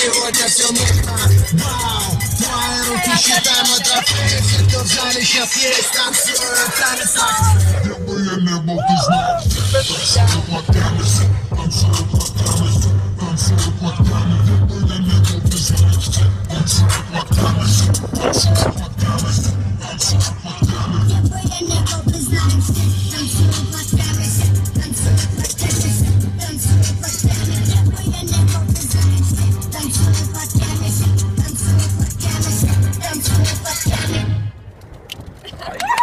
Сегодня все нужно. Вау, твои руки считаем это фейк Кто в зале сейчас есть, танцует танец Где бы я не мог узнать. Танцую под камерс Танцую под камерс Танцую под камерс Где бы я не мог узнать. Танцую под камерс Танцую под камерс Танцую под камерс Где бы я не мог узнать. Танцую Oh,